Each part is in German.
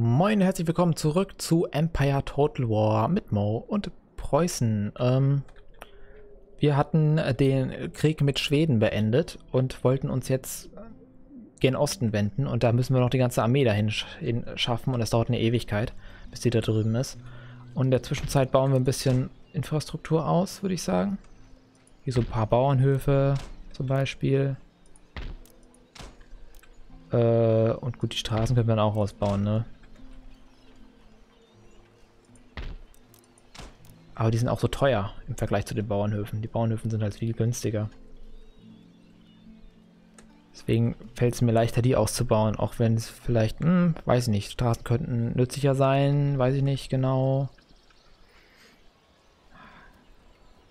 Moin, herzlich willkommen zurück zu Empire Total War mit Mo und Preußen. Ähm, wir hatten den Krieg mit Schweden beendet und wollten uns jetzt gen Osten wenden und da müssen wir noch die ganze Armee dahin schaffen und das dauert eine Ewigkeit, bis die da drüben ist. Und in der Zwischenzeit bauen wir ein bisschen Infrastruktur aus, würde ich sagen. Hier so ein paar Bauernhöfe zum Beispiel. Äh, und gut, die Straßen können wir dann auch ausbauen, ne? Aber die sind auch so teuer im Vergleich zu den Bauernhöfen. Die Bauernhöfen sind halt viel günstiger. Deswegen fällt es mir leichter, die auszubauen, auch wenn es vielleicht, hm, weiß ich nicht, Straßen könnten nützlicher sein, weiß ich nicht genau.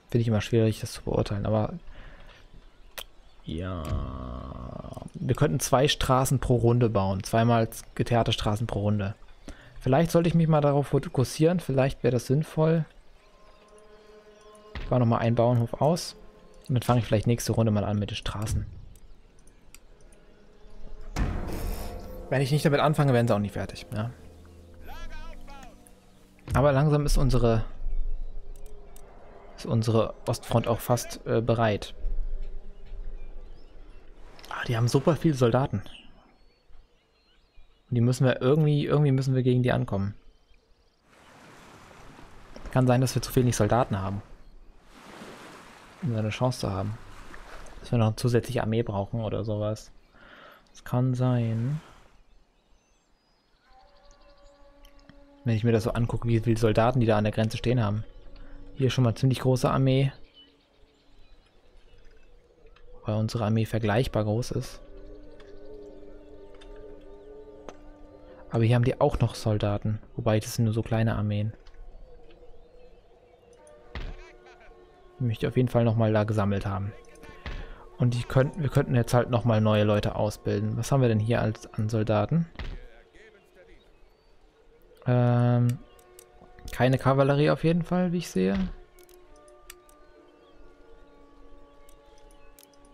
Finde ich immer schwierig, das zu beurteilen, aber ja, wir könnten zwei Straßen pro Runde bauen, zweimal geteerte Straßen pro Runde. Vielleicht sollte ich mich mal darauf fokussieren, vielleicht wäre das sinnvoll. Ich baue nochmal einen Bauernhof aus. Und dann fange ich vielleicht nächste Runde mal an mit den Straßen. Wenn ich nicht damit anfange, werden sie auch nicht fertig. Ja. Aber langsam ist unsere ist unsere Ostfront auch fast äh, bereit. Ah, die haben super viele Soldaten. Und die müssen wir irgendwie, irgendwie müssen wir gegen die ankommen. Kann sein, dass wir zu wenig Soldaten haben um eine Chance zu haben. Dass wir noch eine zusätzliche Armee brauchen oder sowas. Das kann sein. Wenn ich mir das so angucke, wie viele Soldaten die da an der Grenze stehen haben. Hier schon mal ziemlich große Armee. Weil unsere Armee vergleichbar groß ist. Aber hier haben die auch noch Soldaten. Wobei, das sind nur so kleine Armeen. Ich möchte auf jeden Fall nochmal da gesammelt haben. Und die könnten, wir könnten jetzt halt nochmal neue Leute ausbilden. Was haben wir denn hier als an Soldaten? Ähm, keine Kavallerie auf jeden Fall, wie ich sehe.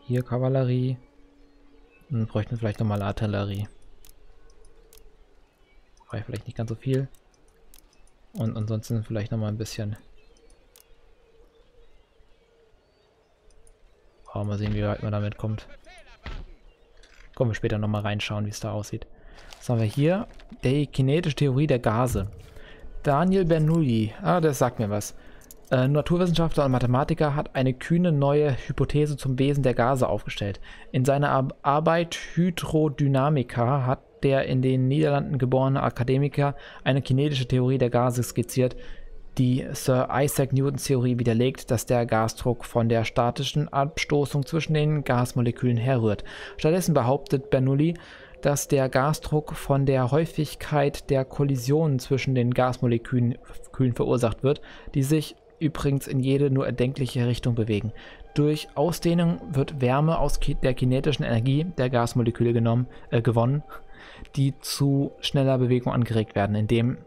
Hier Kavallerie. Dann bräuchten wir vielleicht nochmal Artillerie. Wobei vielleicht nicht ganz so viel. Und ansonsten vielleicht nochmal ein bisschen Oh, mal sehen, wie weit man damit kommt. Kommen wir später nochmal reinschauen, wie es da aussieht. Was haben wir hier? Die kinetische Theorie der Gase. Daniel Bernoulli. Ah, das sagt mir was. Äh, Naturwissenschaftler und Mathematiker hat eine kühne neue Hypothese zum Wesen der Gase aufgestellt. In seiner Ar Arbeit Hydrodynamika hat der in den Niederlanden geborene Akademiker eine kinetische Theorie der Gase skizziert, die Sir Isaac Newtons Theorie widerlegt, dass der Gasdruck von der statischen Abstoßung zwischen den Gasmolekülen herrührt. Stattdessen behauptet Bernoulli, dass der Gasdruck von der Häufigkeit der Kollisionen zwischen den Gasmolekülen verursacht wird, die sich übrigens in jede nur erdenkliche Richtung bewegen. Durch Ausdehnung wird Wärme aus der kinetischen Energie der Gasmoleküle genommen, äh, gewonnen, die zu schneller Bewegung angeregt werden, indem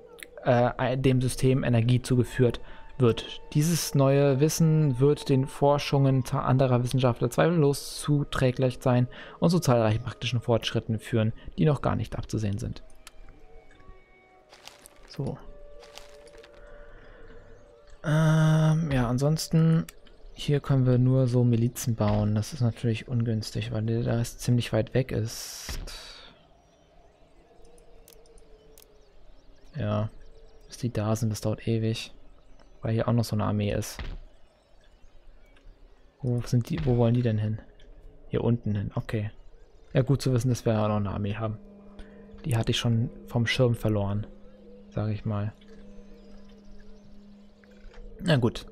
äh, dem System Energie zugeführt wird. Dieses neue Wissen wird den Forschungen anderer Wissenschaftler zweifellos zuträglich sein und zu zahlreichen praktischen Fortschritten führen, die noch gar nicht abzusehen sind. So. Ähm, ja, ansonsten hier können wir nur so Milizen bauen. Das ist natürlich ungünstig, weil der da ziemlich weit weg ist. Ja. Bis die da sind, das dauert ewig. Weil hier auch noch so eine Armee ist. Wo sind die, wo wollen die denn hin? Hier unten hin, okay. Ja, gut zu wissen, dass wir auch noch eine Armee haben. Die hatte ich schon vom Schirm verloren. Sage ich mal. Na gut.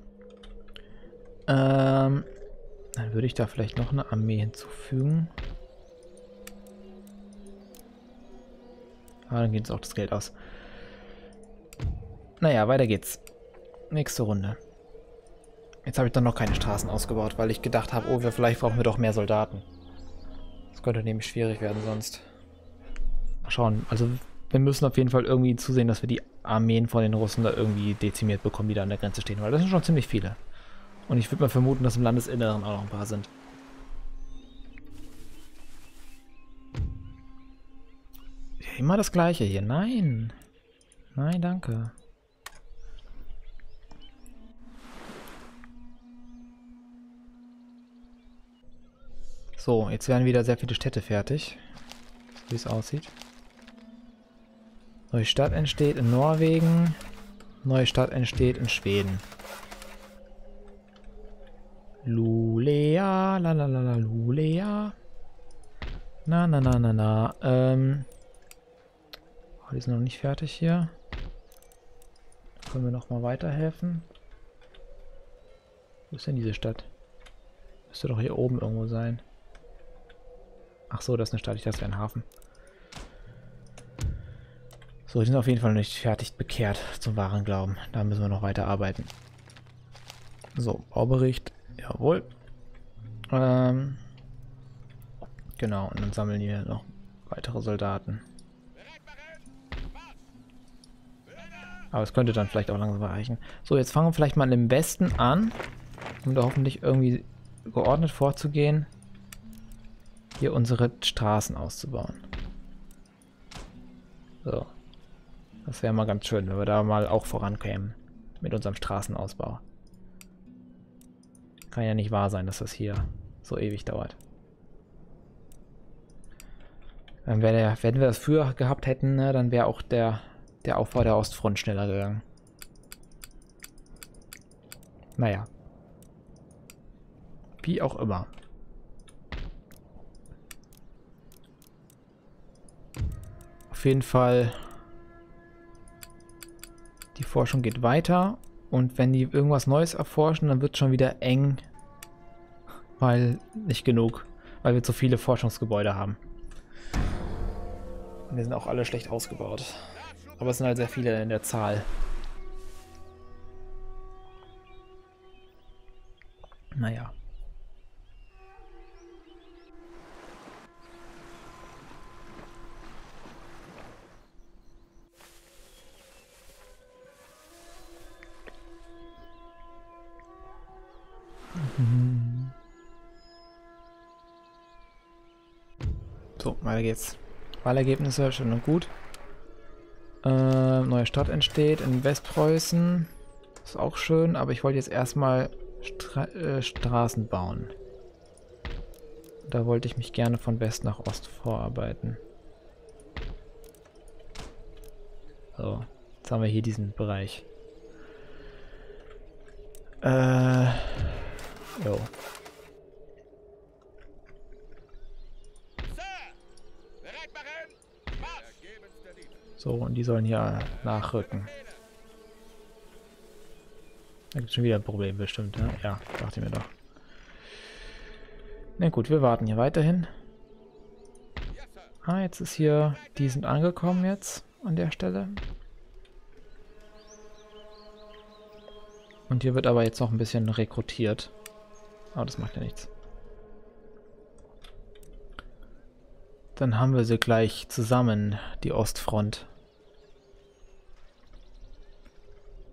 Ähm, dann würde ich da vielleicht noch eine Armee hinzufügen. Ah, dann geht uns auch das Geld aus. Naja, weiter geht's. Nächste Runde. Jetzt habe ich dann noch keine Straßen ausgebaut, weil ich gedacht habe, oh, wir, vielleicht brauchen wir doch mehr Soldaten. Das könnte nämlich schwierig werden sonst. Mal schauen. Also wir müssen auf jeden Fall irgendwie zusehen, dass wir die Armeen von den Russen da irgendwie dezimiert bekommen, die da an der Grenze stehen, weil das sind schon ziemlich viele. Und ich würde mal vermuten, dass im Landesinneren auch noch ein paar sind. Ja, immer das gleiche hier. Nein. Nein. Nein, danke. So, jetzt werden wieder sehr viele Städte fertig. Wie es aussieht. Neue Stadt entsteht in Norwegen. Neue Stadt entsteht in Schweden. Lulea, la la la la, Lulea. Na, na, na, na, na. Ähm. Oh, die sind noch nicht fertig hier. Können wir noch mal weiterhelfen. Wo ist denn diese Stadt? Müsste doch hier oben irgendwo sein. Ach so, das ist eine Stadt. Ich dachte, das wäre ein Hafen. So, die sind auf jeden Fall noch nicht fertig bekehrt zum wahren Glauben. Da müssen wir noch weiter arbeiten. So, Baubericht. Jawohl. Ähm, genau, und dann sammeln wir noch weitere Soldaten. Aber es könnte dann vielleicht auch langsam reichen. So, jetzt fangen wir vielleicht mal im Westen an, um da hoffentlich irgendwie geordnet vorzugehen, hier unsere Straßen auszubauen. So. Das wäre mal ganz schön, wenn wir da mal auch vorankämen mit unserem Straßenausbau. Kann ja nicht wahr sein, dass das hier so ewig dauert. Dann wär der, wenn wir das früher gehabt hätten, ne, dann wäre auch der, der Aufbau der Ostfront schneller gegangen. Naja. Wie auch immer. Jeden Fall, die Forschung geht weiter und wenn die irgendwas Neues erforschen, dann wird schon wieder eng, weil nicht genug, weil wir zu viele Forschungsgebäude haben. Und die sind auch alle schlecht ausgebaut. Aber es sind halt sehr viele in der Zahl. Naja. So, weiter geht's. Wahlergebnisse, schön und gut. Äh, neue Stadt entsteht in Westpreußen. Ist auch schön, aber ich wollte jetzt erstmal Stra äh, Straßen bauen. Da wollte ich mich gerne von West nach Ost vorarbeiten. So, jetzt haben wir hier diesen Bereich. Äh, jo. So, und die sollen hier nachrücken. Da gibt es schon wieder ein Problem bestimmt, ne? Ja, dachte ich mir doch. Na gut, wir warten hier weiterhin. Ah, jetzt ist hier... Die sind angekommen jetzt an der Stelle. Und hier wird aber jetzt noch ein bisschen rekrutiert. Aber das macht ja nichts. Dann haben wir sie gleich zusammen, die Ostfront.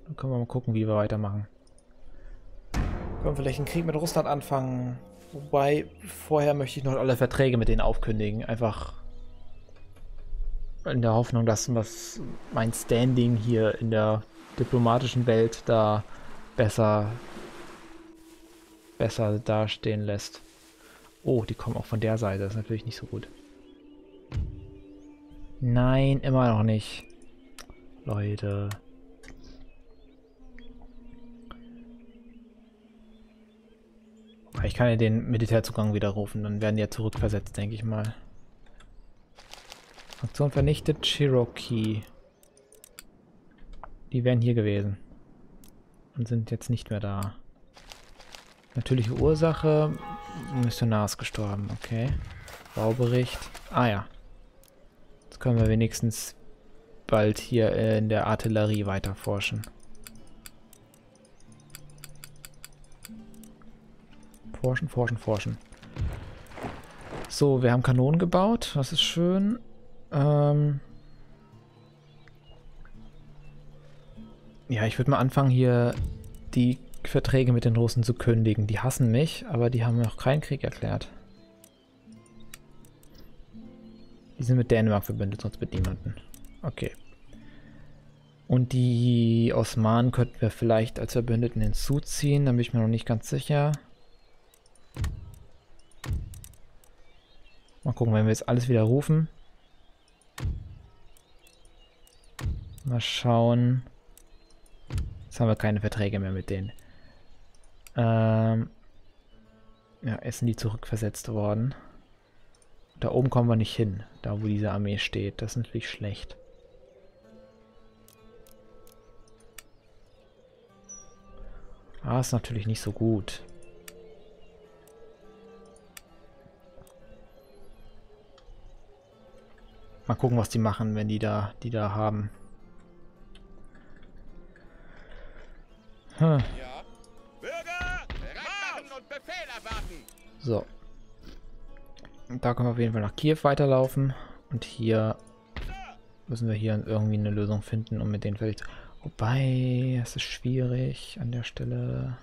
Dann können wir mal gucken, wie wir weitermachen. Können wir vielleicht einen Krieg mit Russland anfangen. Wobei, vorher möchte ich noch alle Verträge mit denen aufkündigen. Einfach in der Hoffnung, dass was mein Standing hier in der diplomatischen Welt da besser besser dastehen lässt. Oh, die kommen auch von der Seite. Das ist natürlich nicht so gut. Nein, immer noch nicht. Leute. Ich kann ja den Militärzugang widerrufen, dann werden die ja zurückversetzt, denke ich mal. Aktion vernichtet, Cherokee. Die wären hier gewesen. Und sind jetzt nicht mehr da. Natürliche Ursache, Missionar ist gestorben, okay. Baubericht. Ah ja. Jetzt können wir wenigstens bald hier in der Artillerie weiter forschen. Forschen, forschen, forschen. So, wir haben Kanonen gebaut. Das ist schön. Ähm ja, ich würde mal anfangen, hier die Verträge mit den Russen zu kündigen. Die hassen mich, aber die haben noch keinen Krieg erklärt. Die sind mit Dänemark verbündet, sonst mit niemanden. Okay. Und die Osmanen könnten wir vielleicht als Verbündeten hinzuziehen, da bin ich mir noch nicht ganz sicher. Mal gucken, wenn wir jetzt alles wieder rufen. Mal schauen. Jetzt haben wir keine Verträge mehr mit denen. Ähm ja, es sind die zurückversetzt worden. Da oben kommen wir nicht hin, da wo diese Armee steht. Das ist natürlich schlecht. Ah, ist natürlich nicht so gut. Mal gucken, was die machen, wenn die da, die da haben. Hm. So. Da können wir auf jeden Fall nach Kiew weiterlaufen. Und hier müssen wir hier irgendwie eine Lösung finden, um mit denen fertig zu... Wobei, es ist schwierig an der Stelle.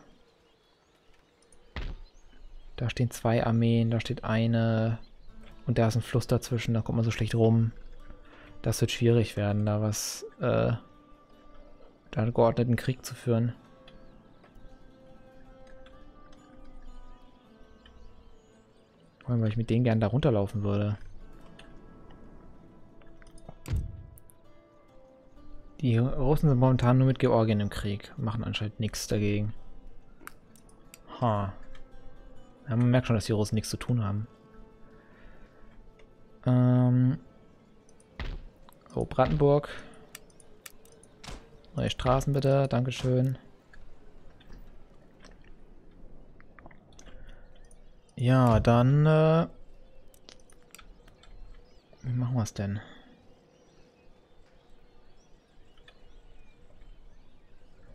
Da stehen zwei Armeen, da steht eine. Und da ist ein Fluss dazwischen, da kommt man so schlecht rum. Das wird schwierig werden, da was, äh, da einen geordneten Krieg zu führen. Weil ich mit denen gerne da runterlaufen würde. Die Russen sind momentan nur mit Georgien im Krieg. Machen anscheinend nichts dagegen. Ha. Ja, man merkt schon, dass die Russen nichts zu tun haben. Ähm. So, Brandenburg. Neue Straßen bitte. Dankeschön. Ja, dann, äh, wie machen wir es denn?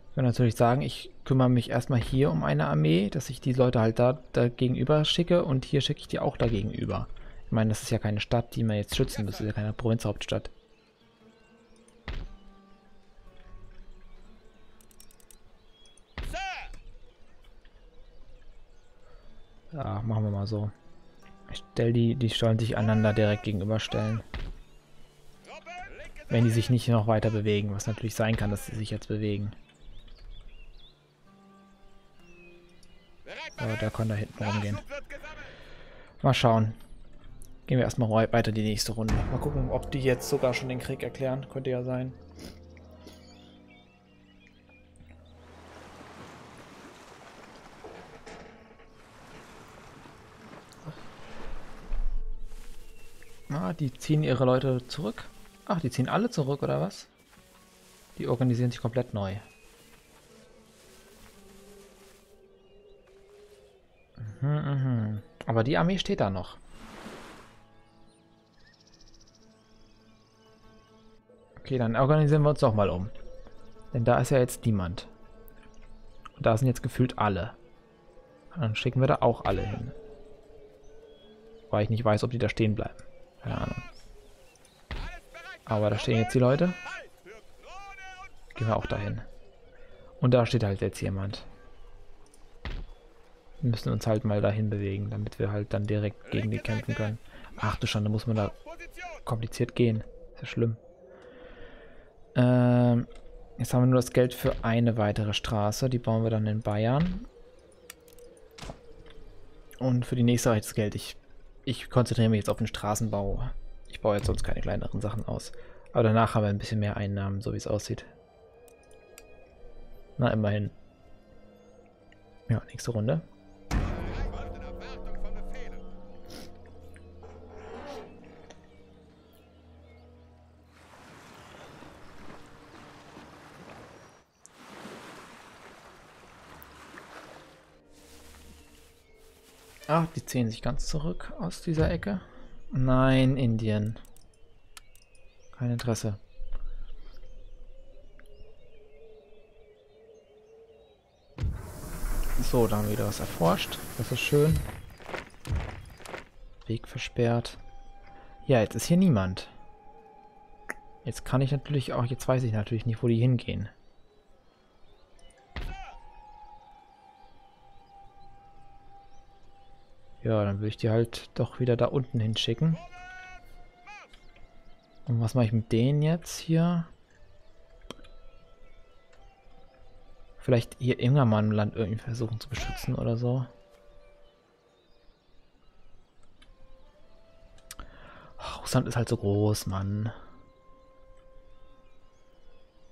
Ich kann natürlich sagen, ich kümmere mich erstmal hier um eine Armee, dass ich die Leute halt da, da gegenüber schicke und hier schicke ich die auch da gegenüber. Ich meine, das ist ja keine Stadt, die man jetzt schützen muss, das ist ja keine Provinzhauptstadt. Ja, machen wir mal so. Ich stell die, die sollen sich einander direkt gegenüberstellen. Wenn die sich nicht noch weiter bewegen, was natürlich sein kann, dass sie sich jetzt bewegen. Aber der kann da hinten rumgehen. Mal schauen. Gehen wir erstmal weiter die nächste Runde. Mal gucken, ob die jetzt sogar schon den Krieg erklären. Könnte ja sein. Die ziehen ihre Leute zurück. Ach, die ziehen alle zurück, oder was? Die organisieren sich komplett neu. Mhm, mhm. Aber die Armee steht da noch. Okay, dann organisieren wir uns doch mal um. Denn da ist ja jetzt niemand. Und da sind jetzt gefühlt alle. Dann schicken wir da auch alle hin. Weil ich nicht weiß, ob die da stehen bleiben. Keine Ahnung. Aber da stehen jetzt die Leute. Gehen wir auch dahin. Und da steht halt jetzt jemand. Wir müssen uns halt mal dahin bewegen, damit wir halt dann direkt gegen die kämpfen können. Ach du Schande, muss man da kompliziert gehen. Ist ja schlimm. Ähm, jetzt haben wir nur das Geld für eine weitere Straße. Die bauen wir dann in Bayern. Und für die nächste reicht das Geld. Ich, ich konzentriere mich jetzt auf den Straßenbau. Ich baue jetzt sonst keine kleineren Sachen aus. Aber danach haben wir ein bisschen mehr Einnahmen, so wie es aussieht. Na, immerhin. Ja, nächste Runde. Ach, die ziehen sich ganz zurück aus dieser Ecke. Nein, Indien. Kein Interesse. So, da haben wir wieder was erforscht. Das ist schön. Weg versperrt. Ja, jetzt ist hier niemand. Jetzt kann ich natürlich auch, jetzt weiß ich natürlich nicht, wo die hingehen. Ja, dann würde ich die halt doch wieder da unten hinschicken. Und was mache ich mit denen jetzt hier? Vielleicht hier irgendwann mal ein Land irgendwie versuchen zu beschützen oder so. Russland ist halt so groß, Mann.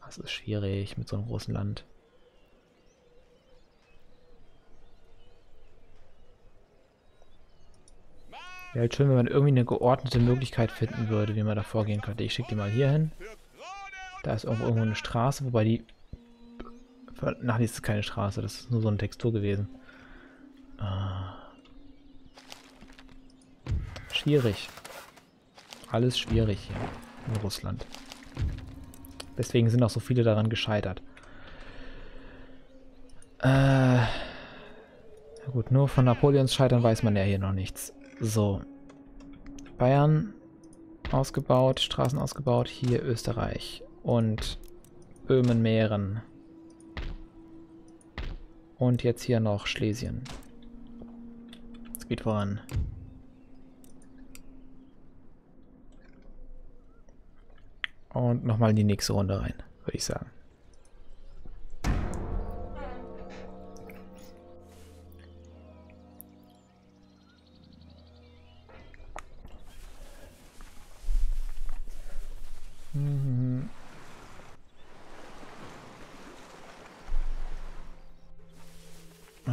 Das ist schwierig mit so einem großen Land. Wäre halt schön, wenn man irgendwie eine geordnete Möglichkeit finden würde, wie man da vorgehen könnte. Ich schicke die mal hier hin. Da ist irgendwo, irgendwo eine Straße, wobei die... Ach, die ist keine Straße, das ist nur so eine Textur gewesen. Ah. Schwierig. Alles schwierig hier in Russland. Deswegen sind auch so viele daran gescheitert. Äh, gut, nur von Napoleons Scheitern weiß man ja hier noch nichts. So. Bayern ausgebaut, Straßen ausgebaut, hier Österreich und Böhmen, Mähren. Und jetzt hier noch Schlesien. Es geht voran. Und nochmal in die nächste Runde rein, würde ich sagen.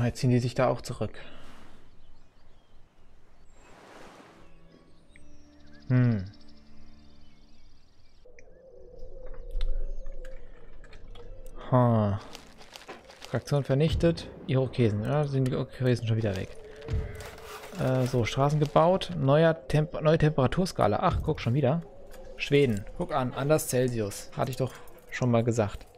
Jetzt ziehen die sich da auch zurück. Hm. Ha. Fraktion vernichtet. Irokesen. Ja, sind die Irokesen schon wieder weg. Äh, so, Straßen gebaut. Neuer Temp neue Temperaturskala. Ach, guck, schon wieder. Schweden. Guck an, anders Celsius. Hatte ich doch schon mal gesagt.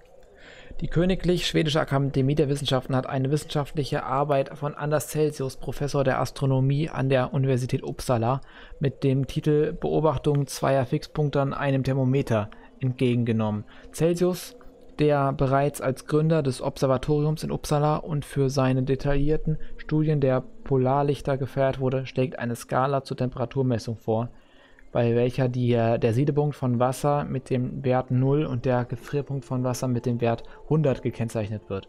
Die Königlich Schwedische Akademie der Wissenschaften hat eine wissenschaftliche Arbeit von Anders Celsius, Professor der Astronomie an der Universität Uppsala, mit dem Titel Beobachtung zweier Fixpunkte an einem Thermometer entgegengenommen. Celsius der bereits als Gründer des Observatoriums in Uppsala und für seine detaillierten Studien der Polarlichter gefeiert wurde, schlägt eine Skala zur Temperaturmessung vor, bei welcher die, der Siedepunkt von Wasser mit dem Wert 0 und der Gefrierpunkt von Wasser mit dem Wert 100 gekennzeichnet wird.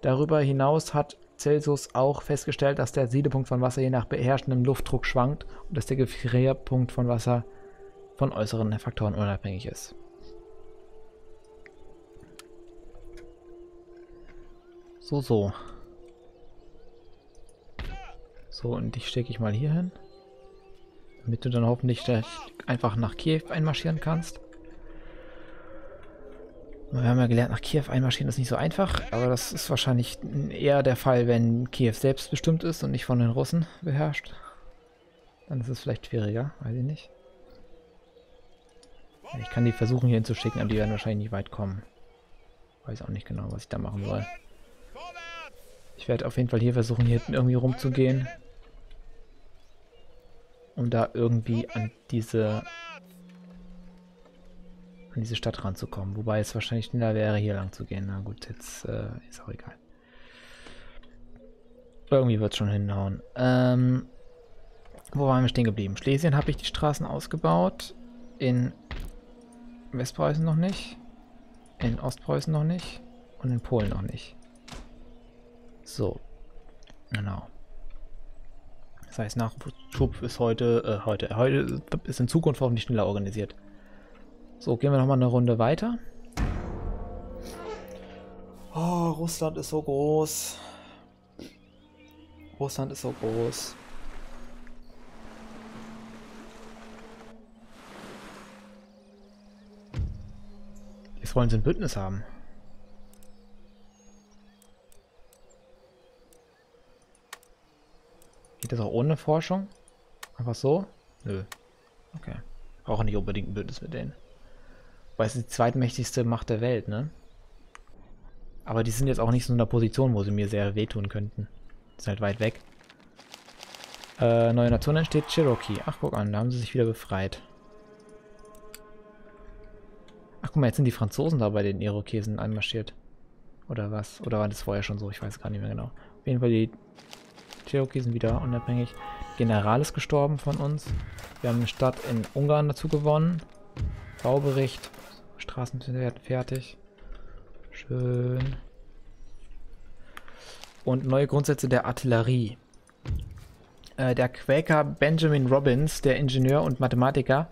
Darüber hinaus hat Celsius auch festgestellt, dass der Siedepunkt von Wasser je nach beherrschendem Luftdruck schwankt und dass der Gefrierpunkt von Wasser von äußeren Faktoren unabhängig ist. So, so. So, und dich stecke ich mal hier hin. Damit du dann hoffentlich einfach nach Kiew einmarschieren kannst. Wir haben ja gelernt, nach Kiew einmarschieren ist nicht so einfach, aber das ist wahrscheinlich eher der Fall, wenn Kiew selbstbestimmt ist und nicht von den Russen beherrscht. Dann ist es vielleicht schwieriger, weiß ich nicht. Ich kann die versuchen hier hinzuschicken, aber die werden wahrscheinlich nicht weit kommen. Weiß auch nicht genau, was ich da machen soll. Ich werde auf jeden Fall hier versuchen, hier irgendwie rumzugehen. Um da irgendwie an diese an diese Stadt ranzukommen. Wobei es wahrscheinlich schneller wäre, hier lang zu gehen. Na gut, jetzt äh, ist auch egal. Irgendwie wird es schon hinhauen. Ähm, wo waren wir stehen geblieben? Schlesien habe ich die Straßen ausgebaut. In Westpreußen noch nicht. In Ostpreußen noch nicht. Und in Polen noch nicht. So. Genau. Das heißt, Nachschub ist heute, äh, heute, heute ist in Zukunft hoffentlich schneller organisiert. So, gehen wir nochmal eine Runde weiter. Oh, Russland ist so groß. Russland ist so groß. Jetzt wollen sie ein Bündnis haben. Geht das auch ohne Forschung? Einfach so? Nö. Okay. Brauche nicht unbedingt ein Bündnis mit denen. Weil es ist die zweitmächtigste Macht der Welt, ne? Aber die sind jetzt auch nicht so in der Position, wo sie mir sehr wehtun könnten. Die sind halt weit weg. Äh, neue Nation entsteht Cherokee. Ach, guck an, da haben sie sich wieder befreit. Ach, guck mal, jetzt sind die Franzosen da bei den Irokesen einmarschiert. Oder was? Oder war das vorher schon so? Ich weiß gar nicht mehr genau. Auf jeden Fall die Cherokee sind wieder unabhängig. General ist gestorben von uns. Wir haben eine Stadt in Ungarn dazu gewonnen. Baubericht. Straßen sind fertig. Schön. und neue Grundsätze der Artillerie. Äh, der Quaker Benjamin Robbins, der Ingenieur und Mathematiker,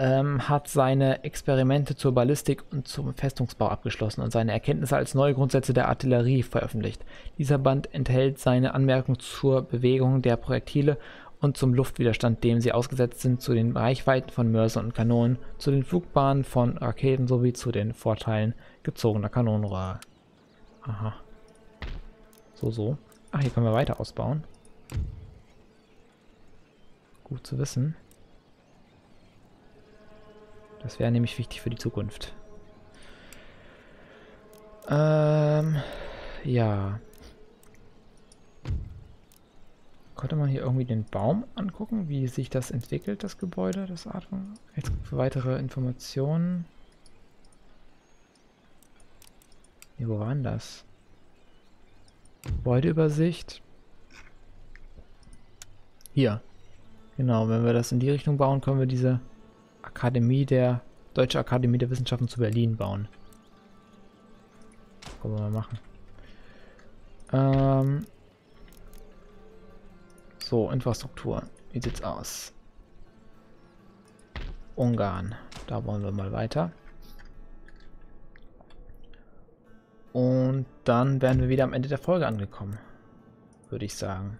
ähm, hat seine Experimente zur Ballistik und zum Festungsbau abgeschlossen und seine Erkenntnisse als neue Grundsätze der Artillerie veröffentlicht. Dieser Band enthält seine Anmerkungen zur Bewegung der Projektile und zum Luftwiderstand, dem sie ausgesetzt sind, zu den Reichweiten von Mörsern und Kanonen, zu den Flugbahnen von Raketen sowie zu den Vorteilen gezogener Kanonenrohre. Aha. So, so. Ach, hier können wir weiter ausbauen. Gut zu wissen. Das wäre nämlich wichtig für die Zukunft. Ähm, ja. Konnte man hier irgendwie den Baum angucken, wie sich das entwickelt, das Gebäude, das Atmung? Jetzt für weitere Informationen. Nee, wo war denn das? Gebäudeübersicht. Hier. Genau, wenn wir das in die Richtung bauen, können wir diese Akademie der Deutsche Akademie der Wissenschaften zu Berlin bauen. Können wir mal machen. Ähm so, Infrastruktur. Wie sieht's aus? Ungarn. Da wollen wir mal weiter. Und dann wären wir wieder am Ende der Folge angekommen. Würde ich sagen.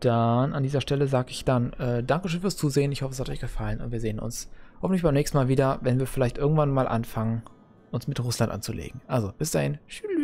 Dann an dieser Stelle sage ich dann äh, Dankeschön fürs Zusehen. Ich hoffe, es hat euch gefallen und wir sehen uns hoffentlich beim nächsten Mal wieder, wenn wir vielleicht irgendwann mal anfangen, uns mit Russland anzulegen. Also, bis dahin. Tschüss.